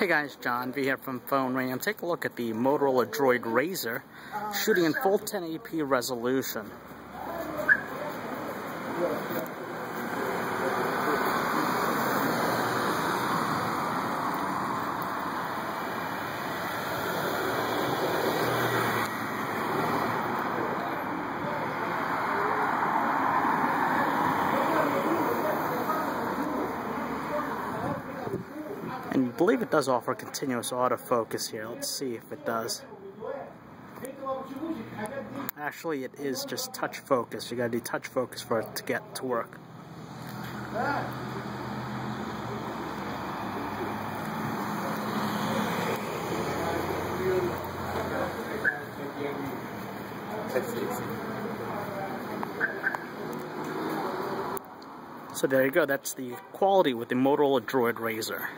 Hey guys, John V here from PhoneArena. Take a look at the Motorola Droid Razr shooting in full 1080p resolution. I believe it does offer continuous autofocus here. Let's see if it does. Actually, it is just touch focus. You gotta do touch focus for it to get to work. So there you go, that's the quality with the Motorola Droid Razr.